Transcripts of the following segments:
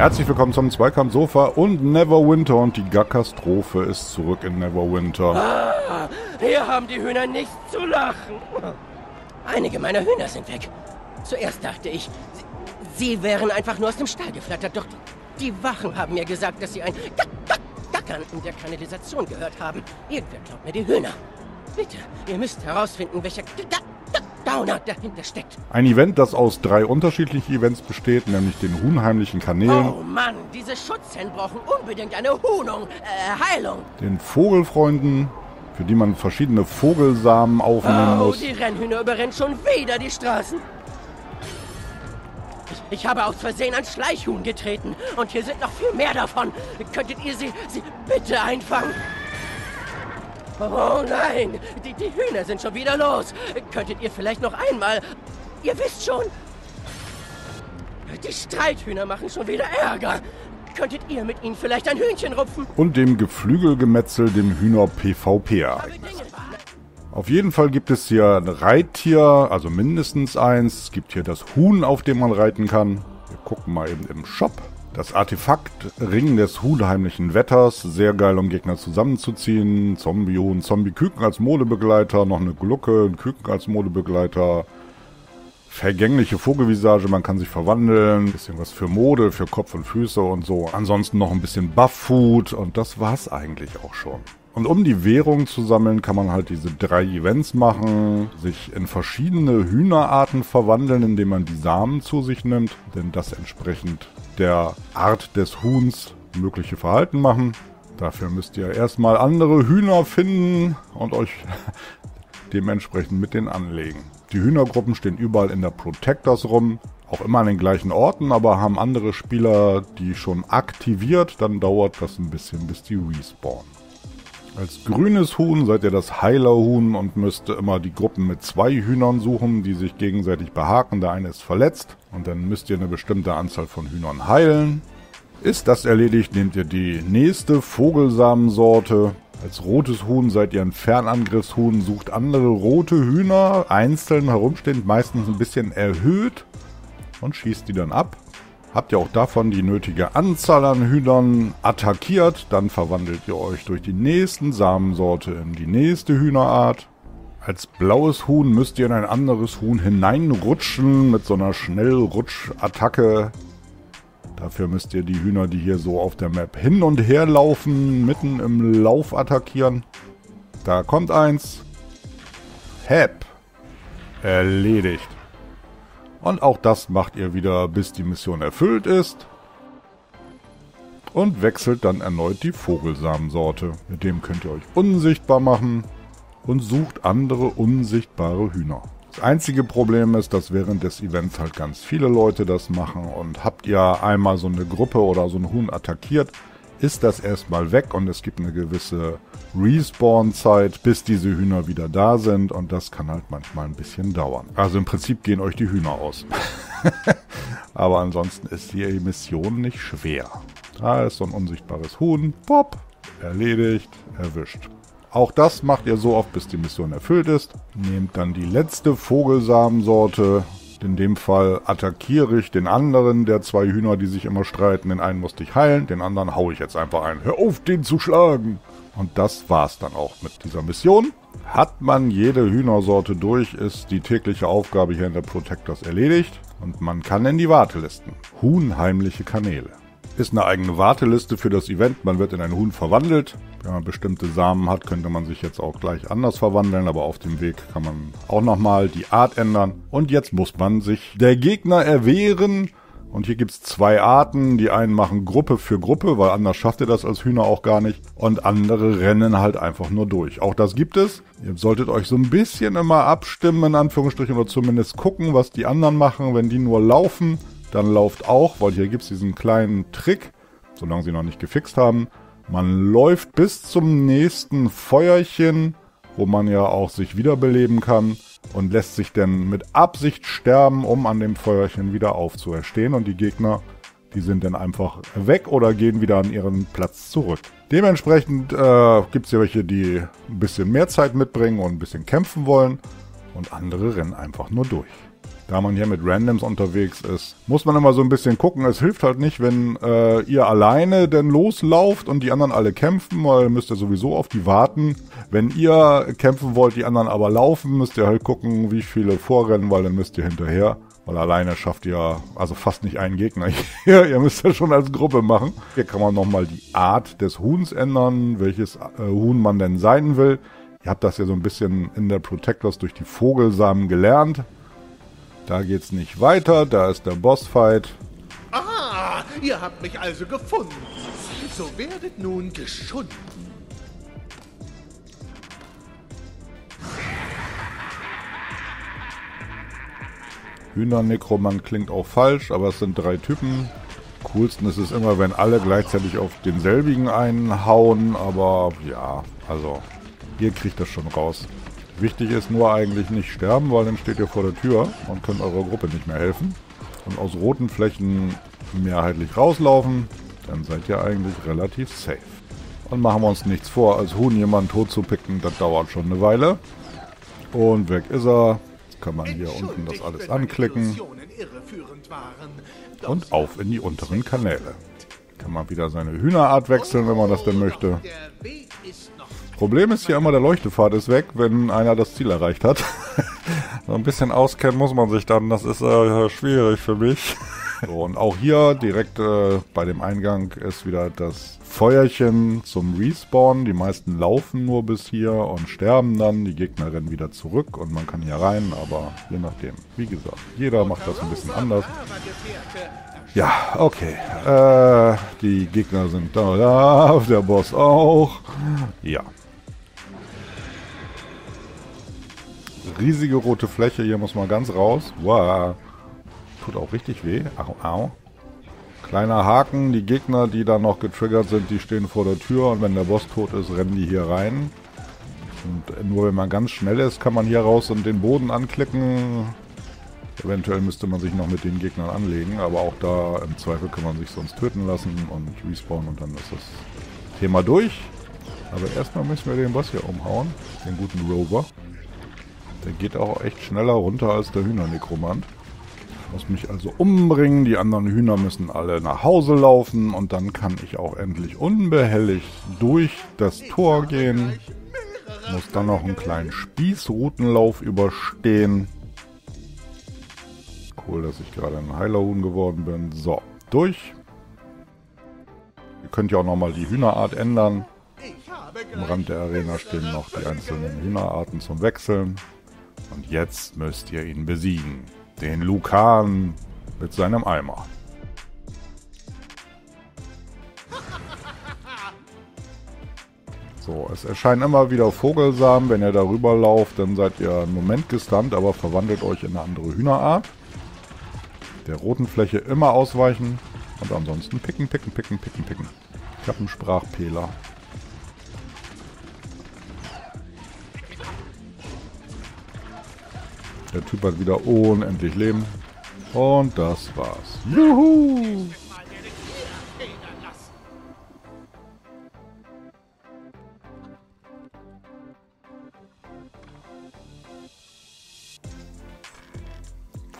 Herzlich willkommen zum Zweikampf Sofa und Neverwinter und die Gackastrophe ist zurück in Neverwinter. Ah, hier haben die Hühner nichts zu lachen. Einige meiner Hühner sind weg. Zuerst dachte ich, sie, sie wären einfach nur aus dem Stall geflattert, doch die, Wachen haben mir gesagt, dass sie ein Gack, Gack, Gackern in der Kanalisation gehört haben. Irgendwer glaubt mir die Hühner. Bitte, ihr müsst herausfinden, welcher Gack, Gack, Downer dahinter steckt. Ein Event, das aus drei unterschiedlichen Events besteht, nämlich den huhnheimlichen Kanälen, Oh Mann, diese Schutzhennen brauchen unbedingt eine Hunung, äh, Heilung. den Vogelfreunden, für die man verschiedene Vogelsamen aufnehmen Oh, muss, die Rennhühner überrennen schon wieder die Straßen. Ich, ich habe aus Versehen ein Schleichhuhn getreten und hier sind noch viel mehr davon. Könntet ihr sie, sie bitte einfangen? Oh nein, die, die Hühner sind schon wieder los. Könntet ihr vielleicht noch einmal... Ihr wisst schon... Die Streithühner machen schon wieder Ärger. Könntet ihr mit ihnen vielleicht ein Hühnchen rupfen? und dem Geflügelgemetzel, dem Hühner-PvP Habe ereignis Auf jeden Fall gibt es hier ein Reittier, also mindestens eins. Es gibt hier das Huhn, auf dem man reiten kann. Wir gucken mal eben im Shop. Das Artefakt Ring des huhnheimlichen Wetters. Sehr geil, um Gegner zusammenzuziehen. Zombie-Huhn, Zombie-Küken als Modebegleiter. Noch eine Glucke, ein Küken als Modebegleiter. Vergängliche Vogelvisage, man kann sich verwandeln. Bisschen was für Mode, für Kopf und Füße und so. Ansonsten noch ein bisschen Buff-Food und das war's eigentlich auch schon. Und um die Währung zu sammeln, kann man halt diese drei Events machen, sich in verschiedene Hühnerarten verwandeln, indem man die Samen zu sich nimmt, denn das entsprechend der Art des Huhns mögliche Verhalten machen. Dafür müsst ihr erstmal andere Hühner finden und euch dementsprechend mit denen anlegen. Die Hühnergruppen stehen überall in der Protectors rum, auch immer an den gleichen Orten, aber haben andere Spieler die schon aktiviert, dann dauert das ein bisschen, bis die respawnen. Als grünes Huhn seid ihr das Heilerhuhn und müsst immer die Gruppen mit zwei Hühnern suchen, die sich gegenseitig behaken. Der eine ist verletzt und dann müsst ihr eine bestimmte Anzahl von Hühnern heilen. Ist das erledigt, nehmt ihr die nächste Vogelsamensorte. Als rotes Huhn seid ihr ein Fernangriffshuhn, sucht andere rote Hühner, einzeln herumstehend, meistens ein bisschen erhöht und schießt die dann ab. Habt ihr auch davon die nötige Anzahl an Hühnern attackiert, dann verwandelt ihr euch durch die nächsten Samensorte in die nächste Hühnerart. Als blaues Huhn müsst ihr in ein anderes Huhn hineinrutschen mit so einer Schnellrutschattacke. Dafür müsst ihr die Hühner, die hier so auf der Map hin und her laufen, mitten im Lauf attackieren. Da kommt eins. Hep. Erledigt. Und auch das macht ihr wieder, bis die Mission erfüllt ist. Und wechselt dann erneut die Vogelsamensorte. Mit dem könnt ihr euch unsichtbar machen und sucht andere unsichtbare Hühner. Das einzige Problem ist, dass während des Events halt ganz viele Leute das machen und habt ihr einmal so eine Gruppe oder so ein Huhn attackiert, ist das erstmal weg und es gibt eine gewisse Respawn-Zeit, bis diese Hühner wieder da sind und das kann halt manchmal ein bisschen dauern. Also im Prinzip gehen euch die Hühner aus. Aber ansonsten ist die Mission nicht schwer. Da ist so ein unsichtbares Huhn, pop, erledigt, erwischt. Auch das macht ihr so oft, bis die Mission erfüllt ist. Nehmt dann die letzte Vogelsamensorte. In dem Fall attackiere ich den anderen der zwei Hühner, die sich immer streiten. Den einen musste ich heilen, den anderen hau ich jetzt einfach ein. Hör auf, den zu schlagen! Und das war's dann auch mit dieser Mission. Hat man jede Hühnersorte durch, ist die tägliche Aufgabe hier in der Protectors erledigt. Und man kann in die Wartelisten. Huhnheimliche Kanäle. Ist eine eigene Warteliste für das Event. Man wird in ein Huhn verwandelt. Wenn man bestimmte Samen hat, könnte man sich jetzt auch gleich anders verwandeln, aber auf dem Weg kann man auch nochmal die Art ändern. Und jetzt muss man sich der Gegner erwehren. Und hier gibt's zwei Arten. Die einen machen Gruppe für Gruppe, weil anders schafft ihr das als Hühner auch gar nicht. Und andere rennen halt einfach nur durch. Auch das gibt es. Ihr solltet euch so ein bisschen immer abstimmen, in Anführungsstrichen, oder zumindest gucken, was die anderen machen. Wenn die nur laufen, dann lauft auch, weil hier gibt's diesen kleinen Trick, solange sie noch nicht gefixt haben. Man läuft bis zum nächsten Feuerchen, wo man ja auch sich wiederbeleben kann und lässt sich dann mit Absicht sterben, um an dem Feuerchen wieder aufzuerstehen. Und die Gegner, die sind dann einfach weg oder gehen wieder an ihren Platz zurück. Dementsprechend äh, gibt es ja welche, die ein bisschen mehr Zeit mitbringen und ein bisschen kämpfen wollen. Und andere rennen einfach nur durch. Da man hier mit Randoms unterwegs ist, muss man immer so ein bisschen gucken. Es hilft halt nicht, wenn äh, ihr alleine denn loslauft und die anderen alle kämpfen, weil müsst ihr sowieso auf die warten. Wenn ihr kämpfen wollt, die anderen aber laufen, müsst ihr halt gucken, wie viele vorrennen, weil dann müsst ihr hinterher. Weil alleine schafft ihr also fast nicht einen Gegner hier. ihr müsst das schon als Gruppe machen. Hier kann man nochmal die Art des Huhns ändern, welches äh, Huhn man denn sein will. Ihr habt das ja so ein bisschen in der Protectors durch die Vogelsamen gelernt. Da geht's nicht weiter, da ist der Bossfight. Ah, ihr habt mich also gefunden. So werdet nun geschunden. Hühnernekromant klingt auch falsch, aber es sind drei Typen. Coolsten ist es immer, wenn alle gleichzeitig auf denselbigen einhauen, aber ja, also ihr kriegt das schon raus. Wichtig ist nur eigentlich nicht sterben, weil dann steht ihr vor der Tür und könnt eurer Gruppe nicht mehr helfen. Und aus roten Flächen mehrheitlich rauslaufen, dann seid ihr eigentlich relativ safe. Und machen wir uns nichts vor, als Huhn jemanden tot zu picken, das dauert schon eine Weile. Und weg ist er kann man hier unten das alles anklicken. Und auf in die unteren Kanäle. Kann man wieder seine Hühnerart wechseln, wenn man das denn möchte. Problem ist hier immer, der Leuchtepfad ist weg, wenn einer das Ziel erreicht hat. so ein bisschen auskennen muss man sich dann, das ist äh, schwierig für mich. So, und auch hier direkt äh, bei dem Eingang ist wieder das Feuerchen zum Respawn. Die meisten laufen nur bis hier und sterben dann. Die Gegner rennen wieder zurück und man kann hier rein, aber je nachdem. Wie gesagt, jeder macht das ein bisschen anders. Ja, okay. Äh, die Gegner sind da, da, der Boss auch. Ja. Riesige rote Fläche, hier muss man ganz raus. Wow. Tut auch richtig weh. Au, au. Kleiner Haken, die Gegner, die da noch getriggert sind, die stehen vor der Tür und wenn der Boss tot ist, rennen die hier rein. Und nur wenn man ganz schnell ist, kann man hier raus und den Boden anklicken. Eventuell müsste man sich noch mit den Gegnern anlegen, aber auch da im Zweifel kann man sich sonst töten lassen und respawnen und dann ist das Thema durch. Aber erstmal müssen wir den Boss hier umhauen, den guten Rover. Der geht auch echt schneller runter als der Hühnernekromant muss mich also umbringen, die anderen Hühner müssen alle nach Hause laufen und dann kann ich auch endlich unbehelligt durch das Tor gehen. Muss dann noch einen kleinen Spießrutenlauf überstehen. Cool, dass ich gerade ein Heilerhuhn geworden bin. So, durch. Ihr könnt ja auch nochmal die Hühnerart ändern. Am Rand der Arena stehen noch die einzelnen Hühnerarten zum Wechseln. Und jetzt müsst ihr ihn besiegen. Den Lukan mit seinem Eimer. So, es erscheinen immer wieder Vogelsamen. Wenn ihr darüber lauft, dann seid ihr einen Moment gestunt, aber verwandelt euch in eine andere Hühnerart. Der roten Fläche immer ausweichen und ansonsten picken, picken, picken, picken, picken. Ich habe einen Sprachpehler. Der Typ hat wieder unendlich Leben. Und das war's. Juhu!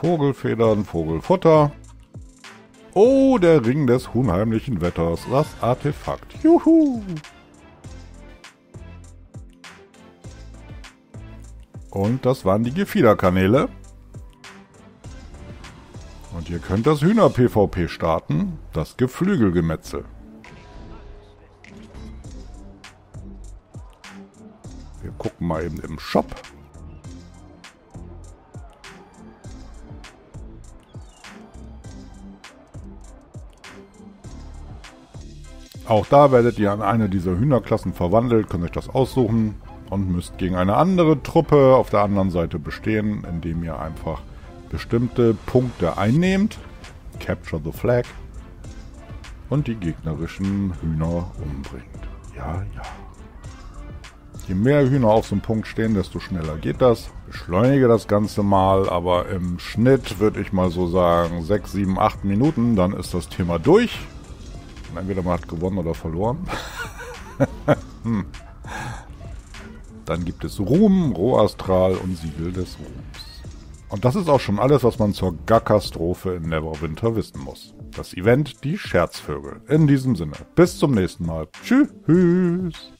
Vogelfedern, Vogelfutter. Oh, der Ring des unheimlichen Wetters. Das Artefakt. Juhu! Und das waren die Gefiederkanäle. Und ihr könnt das Hühner-PvP starten, das Geflügelgemetzel. Wir gucken mal eben im Shop. Auch da werdet ihr an eine dieser Hühnerklassen verwandelt, könnt euch das aussuchen und müsst gegen eine andere Truppe auf der anderen Seite bestehen, indem ihr einfach bestimmte Punkte einnehmt, Capture the Flag, und die gegnerischen Hühner umbringt. Ja, ja. Je mehr Hühner auf so einem Punkt stehen, desto schneller geht das. Beschleunige das Ganze mal, aber im Schnitt würde ich mal so sagen 6, 7, 8 Minuten, dann ist das Thema durch. Und entweder man hat gewonnen oder verloren. hm. Dann gibt es Ruhm, Rohastral und Siegel des Ruhms. Und das ist auch schon alles, was man zur Gackastrophe in Neverwinter wissen muss. Das Event Die Scherzvögel. In diesem Sinne, bis zum nächsten Mal. Tschüss.